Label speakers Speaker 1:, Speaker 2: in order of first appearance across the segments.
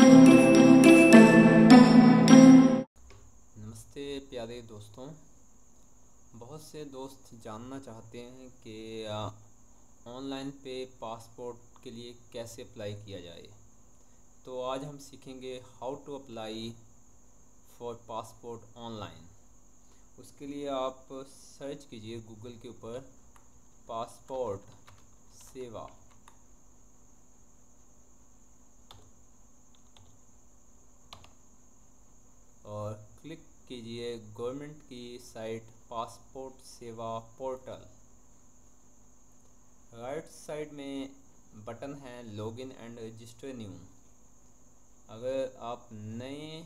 Speaker 1: नमस्ते प्यारे दोस्तों। बहुत से दोस्त जानना चाहते हैं कि ऑनलाइन पे पासपोर्ट के लिए कैसे अप्लाई किया जाए। तो आज हम सीखेंगे how to apply for passport online उसके लिए आप सर्च कीजिए गूगल के ऊपर पासपोर्ट सेवा और क्लिक कीजिए गवर्नमेंट की site passport Seva portal. Right side में बटन है लॉगिन एंड रजिस्टर न्यू। अगर आप नए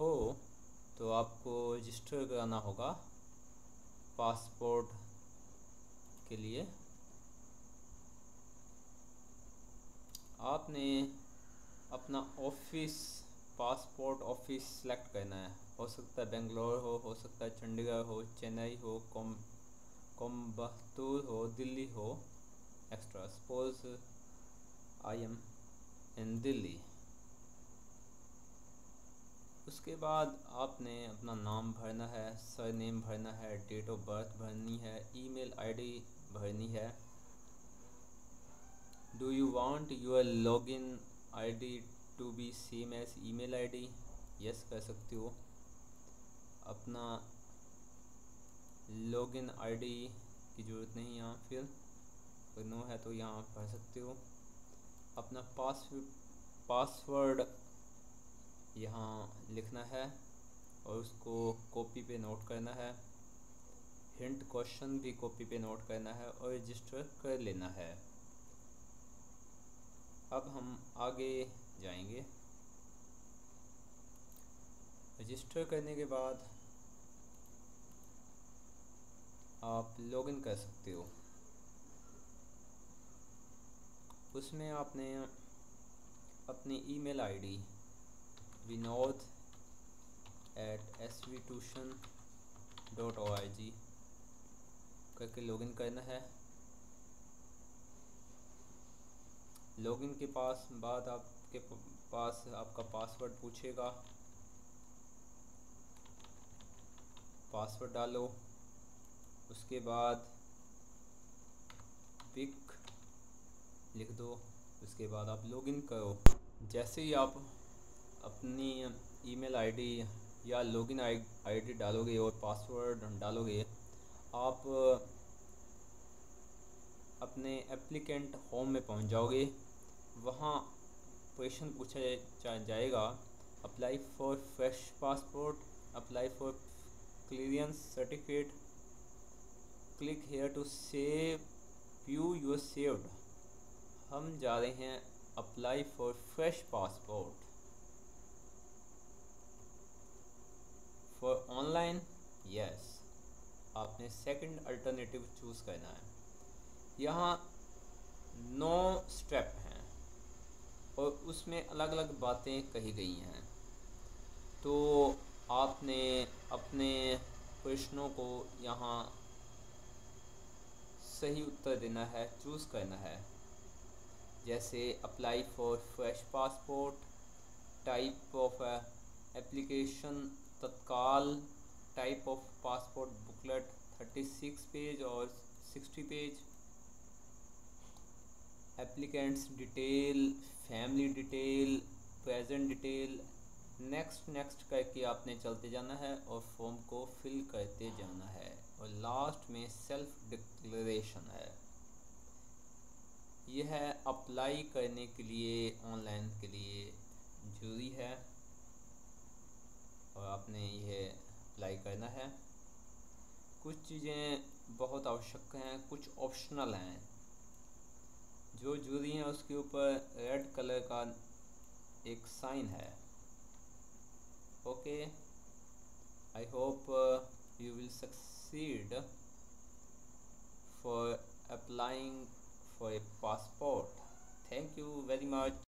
Speaker 1: हो तो आपको रजिस्टर कराना होगा पासपोर्ट के लिए। आपने अपना ऑफ़िस पासपोर्ट ऑफ़िस सेलेक्ट करना है। हो सकता है बेंगलोर हो हो सकता है चंडीगढ़ हो, चेन्नई हो, कोम कोम्बतूर हो, दिल्ली हो। Extra suppose I am in Delhi उसके बाद आपने अपना नाम भरना है सर नेम भरना है डेट ऑफ़ बर्थ भरनी है ईमेल आईडी भरनी है। Do you want your login ID to be same as email ID yes कर सकते हो। अपना लॉगिन आईडी की ज़रूरत नहीं यहाँ, फिर कोई नो है तो यहाँ भर सकते हो। अपना पास पासवर्ड यहाँ लिखना है और उसको कॉपी पे नोट करना है। हिंट क्वेश्चन भी कॉपी पे नोट करना है और रजिस्टर कर लेना है। अब हम आगे जाएँगे। रजिस्टर करने के बाद आप लॉगिन कर सकते हो। उसमें आपने अपनी email ID Vinod at S V tuition dot O I G करके लॉगिन करना है। लॉगिन के पास बाद आपके पास, आपका पासवर्ड पूछेगा। पासवर्ड डालो। उसके बाद पिक लिख दो। उसके बाद आप लॉगिन करो। जैसे ही आप अपनी ईमेल आईडी या लॉगिन आईडी डालोगे और पासवर्ड डालोगे, आप अपने एप्लीकेंट होम में पहुँच जाओगे। वहाँ क्वेश्चन पूछा जाएगा। Apply for fresh passport apply for clearance certificate click here to save view your saved हम जा रहे हैं apply for fresh passport for online yes आपने सेकंड अल्टरनेटिव चूज़ करना है। यहाँ नौ स्टेप हैं। उसमें अलग अलग बातें कही गई हैं। तो आपने अपने प्रश्नों को यहाँ सही उत्तर देना है चूज़ करना है। जैसे apply for fresh passport type of application tatkal type of passport booklet 36 page और 60 page applicants detail family detail present detail next next करके आपने चलते जाना है और फॉर्म को फिल करते जाना है। और लास्ट में सेल्फ डिक्लेरेशन है। यह है अप्लाई करने के लिए ऑनलाइन के लिए ज़रूरी है। और आपने यह अप्लाई करना है। कुछ चीज़ें बहुत आवश्यक हैं, कुछ ऑप्शनल हैं। जो जूरी है उसके ऊपर रेड कलर का एक साइन है। Okay I hope you will succeed for applying for a passport thank you very much